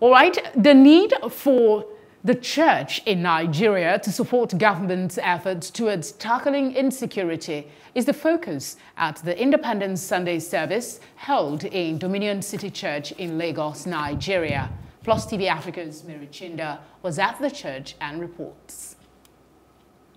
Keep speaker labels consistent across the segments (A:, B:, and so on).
A: All right, the need for the church in Nigeria to support government's efforts towards tackling insecurity is the focus at the Independence Sunday service held in Dominion City Church in Lagos, Nigeria. Plus TV Africa's Mary Chinda was at the church and reports.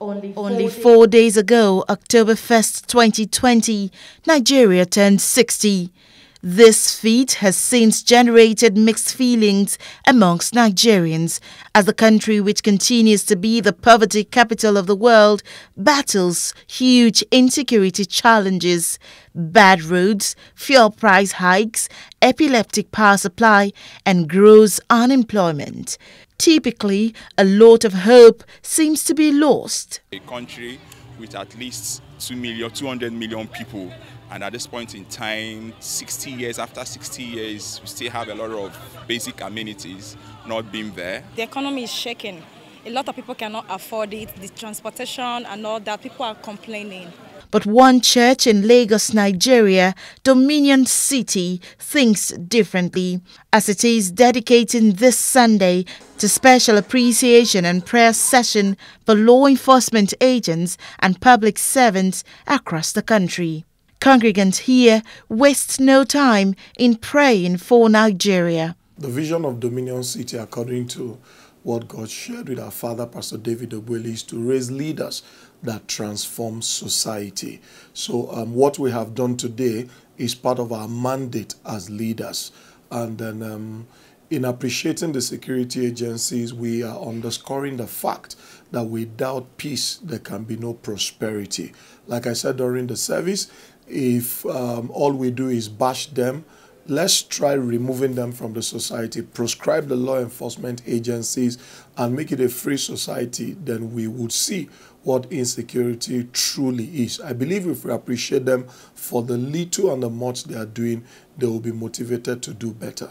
B: Only four, Only four days ago, October 1st, 2020, Nigeria turned 60. This feat has since generated mixed feelings amongst Nigerians as the country, which continues to be the poverty capital of the world, battles huge insecurity challenges, bad roads, fuel price hikes, epileptic power supply, and gross unemployment. Typically, a lot of hope seems to be lost.
C: A country with at least 2 million, 200 million people. And at this point in time 60 years after 60 years we still have a lot of basic amenities not being there.
D: The economy is shaking. A lot of people cannot afford it. The transportation and all that people are complaining
B: but one church in Lagos, Nigeria, Dominion City, thinks differently, as it is dedicating this Sunday to special appreciation and prayer session for law enforcement agents and public servants across the country. Congregants here waste no time in praying for Nigeria.
E: The vision of Dominion City, according to what God shared with our father, Pastor David Ogbueli, is to raise leaders that transform society. So, um, what we have done today is part of our mandate as leaders. And then, um, in appreciating the security agencies, we are underscoring the fact that without peace, there can be no prosperity. Like I said during the service, if um, all we do is bash them, let's try removing them from the society, proscribe the law enforcement agencies, and make it a free society, then we would see what insecurity truly is. I believe if we appreciate them for the little and the much they are doing, they will be motivated to do better.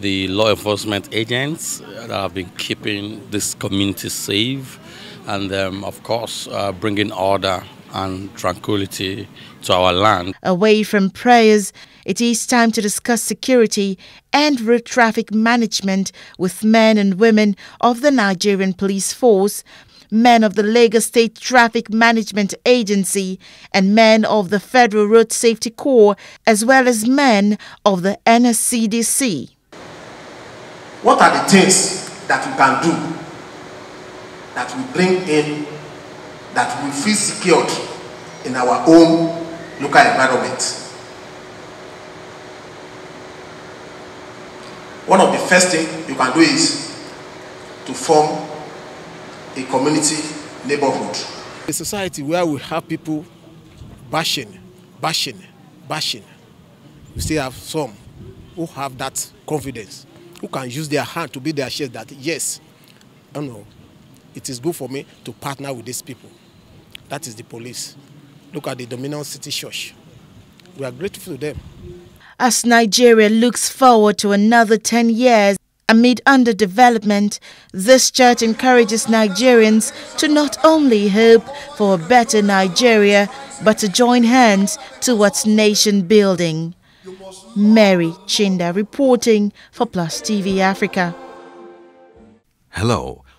F: The law enforcement agents that have been keeping this community safe and, um, of course, uh, bringing order and tranquility to our land.
B: Away from prayers, it is time to discuss security and road traffic management with men and women of the Nigerian police force, men of the Lagos State Traffic Management Agency, and men of the Federal Road Safety Corps, as well as men of the NSCDC.
G: What are the things that you can do that will bring in that we feel secured in our own local environment. One of the first things you can do is to form a community neighborhood.
H: A society where we have people bashing, bashing, bashing. We still have some who have that confidence, who can use their hand to be their chest that yes, I know, it is good for me to partner with these people. That is the police. Look at the Dominion City Church. We are grateful to them.
B: As Nigeria looks forward to another 10 years amid underdevelopment, this church encourages Nigerians to not only hope for a better Nigeria, but to join hands towards nation building. Mary Chinda reporting for Plus TV Africa.
I: Hello.